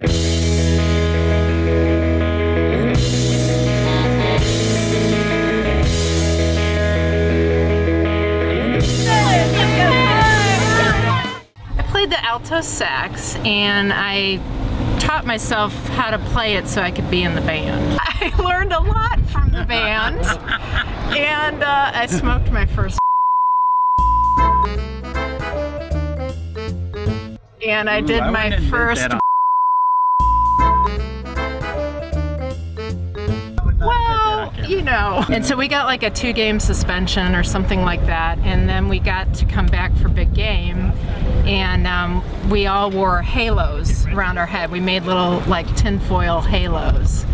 I played the alto sax and I taught myself how to play it so I could be in the band. I learned a lot from the band and uh, I smoked my first and I did I my first you know. And so we got like a two game suspension or something like that. And then we got to come back for big game. And um, we all wore halos around our head. We made little like tinfoil halos.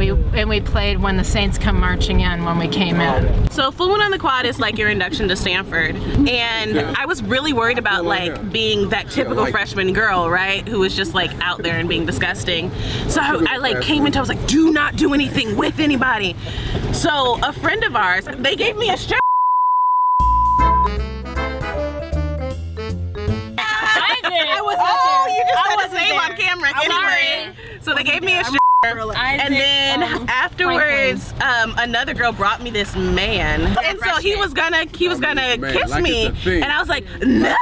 And we and we played when the Saints come marching in when we came in. So Full Moon on the Quad is like your induction to Stanford. And I was really worried about like being that typical freshman girl, right? Who was just like out there and being disgusting. So I, I like came into I was like, do not do anything with anybody. So a friend of ours, they gave me a strap. I was oh, you just said his name on camera anyway. So they gave me a strap. And then afterwards, um, another girl brought me this man, and so he was gonna he was gonna kiss me, it's a thing. and I was like, no,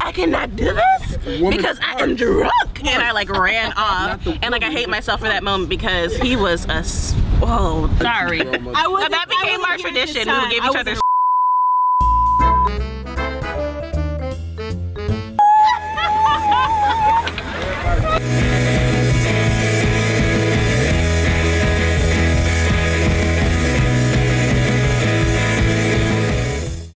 I cannot do this because I am drunk, and I like ran off, and like I hate myself for that moment because he was a oh sorry. I was that became our tradition. We would give each other